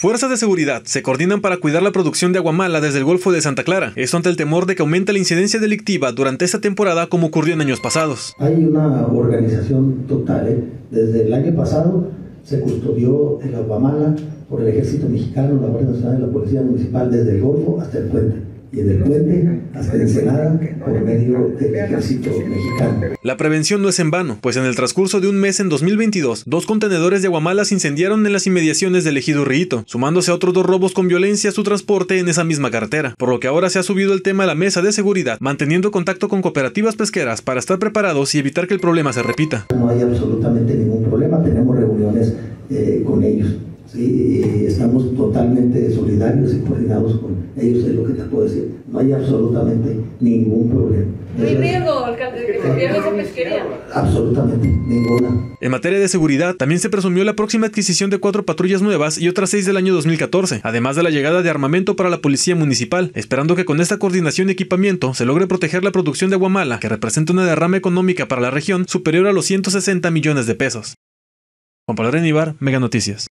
Fuerzas de seguridad se coordinan para cuidar la producción de aguamala desde el Golfo de Santa Clara. Esto ante el temor de que aumente la incidencia delictiva durante esta temporada como ocurrió en años pasados. Hay una organización total. ¿eh? Desde el año pasado se custodió el aguamala por el Ejército Mexicano, la Guardia Nacional y la Policía Municipal desde el Golfo hasta el puente y en el puente hasta Ensenada por medio del ejército mexicano. La prevención no es en vano, pues en el transcurso de un mes en 2022, dos contenedores de aguamala se incendiaron en las inmediaciones del ejido Rito, sumándose a otros dos robos con violencia a su transporte en esa misma carretera, por lo que ahora se ha subido el tema a la mesa de seguridad, manteniendo contacto con cooperativas pesqueras para estar preparados y evitar que el problema se repita. No hay absolutamente ningún problema, tenemos reuniones eh, con ellos. Sí, estamos totalmente solidarios y coordinados con ellos, es lo que te puedo decir. No hay absolutamente ningún problema. ¿No hay riesgo, alcalde, que se pierda esa pesquería? Absolutamente, ninguna. En materia de seguridad, también se presumió la próxima adquisición de cuatro patrullas nuevas y otras seis del año 2014, además de la llegada de armamento para la policía municipal, esperando que con esta coordinación y equipamiento se logre proteger la producción de Guamala, que representa una derrama económica para la región superior a los 160 millones de pesos. Juan Pablo Renivar, Mega Noticias.